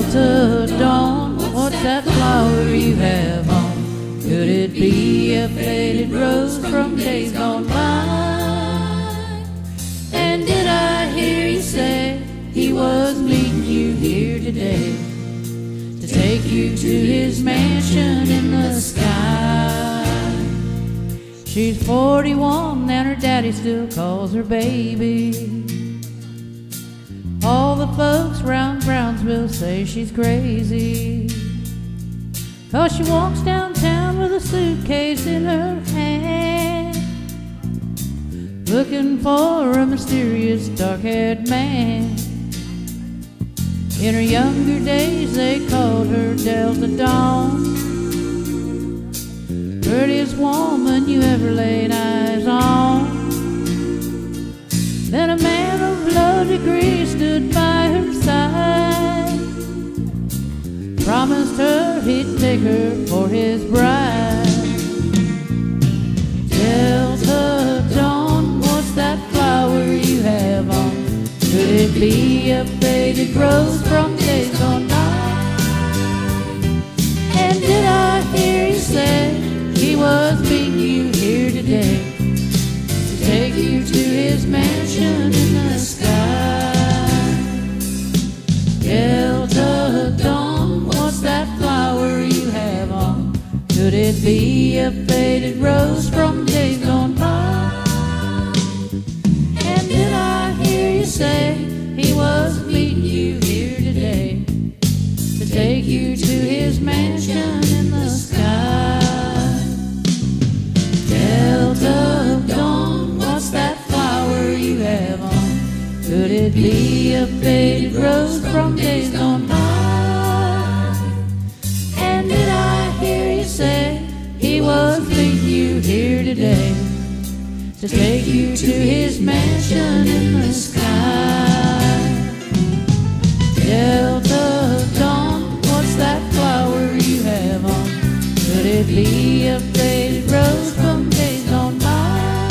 Delta Dawn, what's that flower you have on? Could it be a faded rose from days gone by? And did I hear you say he was meeting you here today to take you to his mansion in the sky? She's 41 and her daddy still calls her baby. All the folks round Brownsville say she's crazy. Cause she walks downtown with a suitcase in her hand. Looking for a mysterious dark haired man. In her younger days, they called her Delta Dawn. Prettiest woman you ever laid eyes her her for his bride. Delta Dawn, what's that flower you have on? Could it be a faded rose from be a faded rose from days gone by? And did I hear you say he was meeting you here today to take you to his mansion in the sky? Delta Dawn, what's that flower you have on? Could it be a faded rose from days gone To take you to his mansion in the sky. Delta dawn, what's that flower you have on? Could it be a faded rose from days gone by?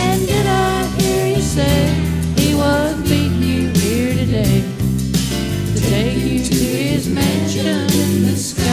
And did I hear you say he was meeting you here today to take you to his mansion in the sky?